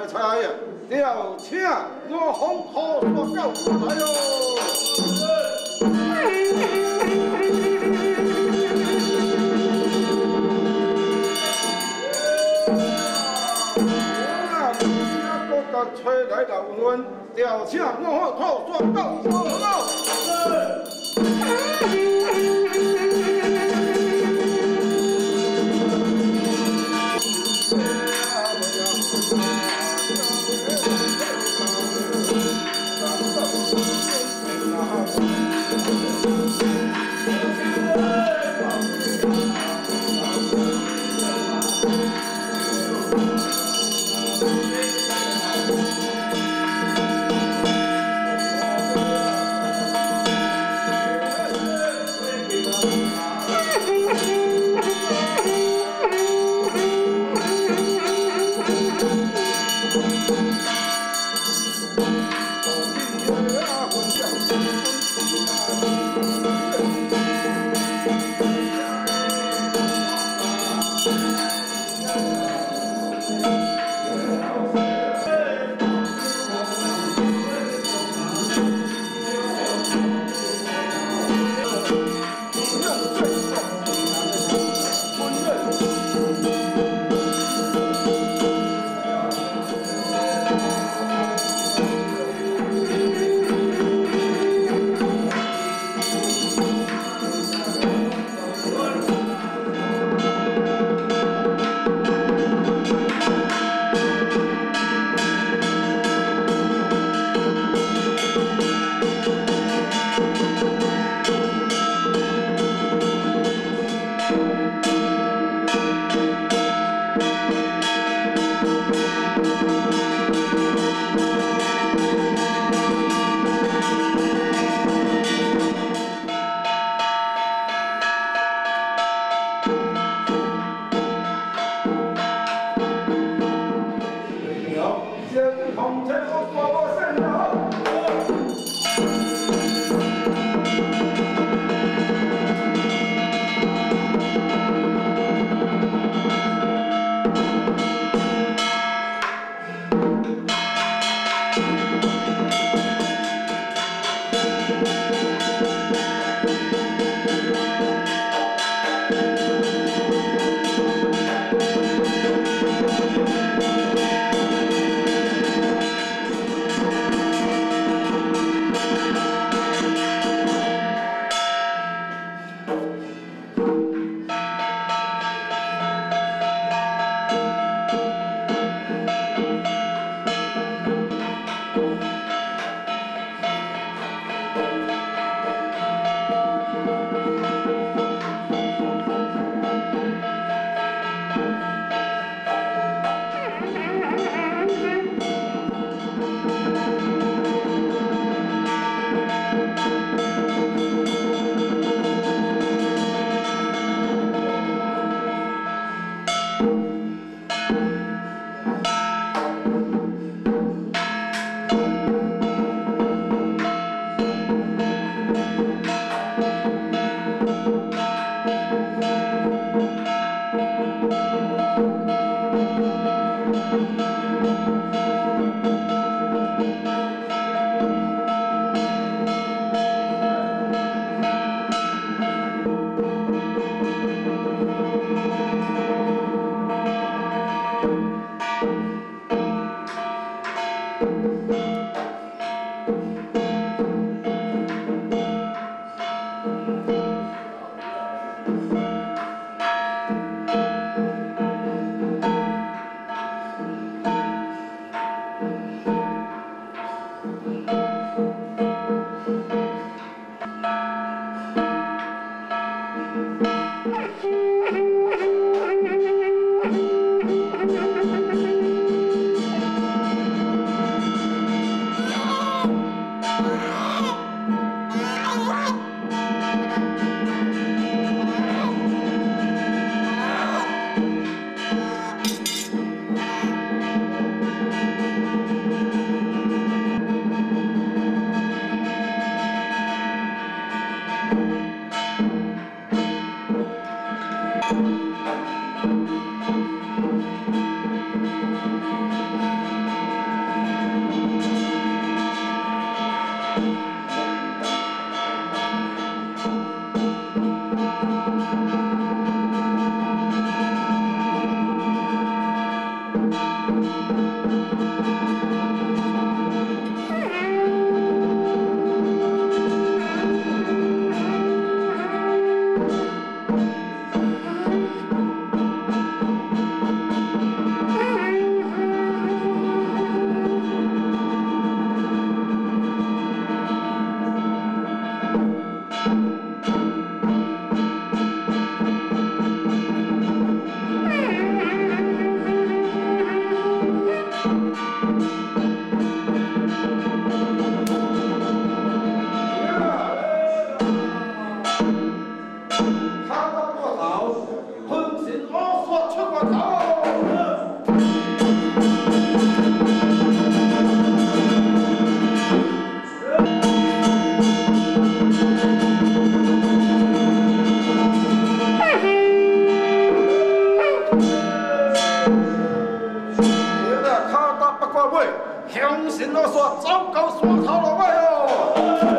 猜猜呀，调请我红河说告过来哟。吹来老温，调请我好说告过来。会，雄心老说，糟糕，说操老板哟。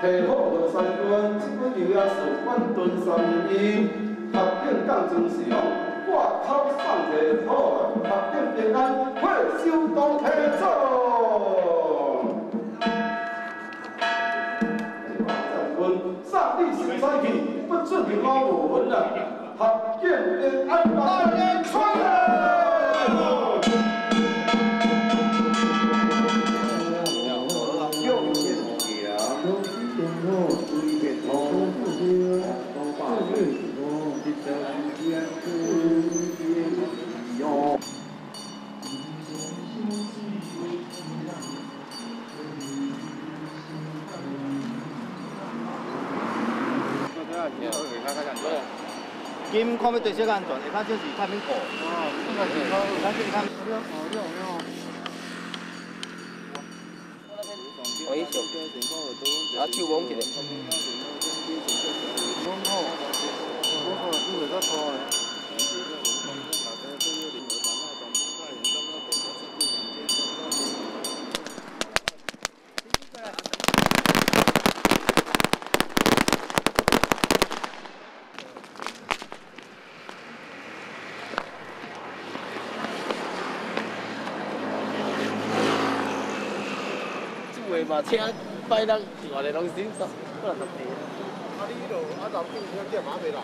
提好河山关，这本又也是反屯三年合并讲正常，挂口上提好，合并平安，会修东提走。上帝新三气，不准你老文啊！合并平安，大年初二。金看要对小安全，下骹就是看面过。哦，下骹就是看。我一手，啊，手摸起来。嘛，车摆人另外个拢先走，不能落地。啊，你迄度啊，南京车叫马尾啦，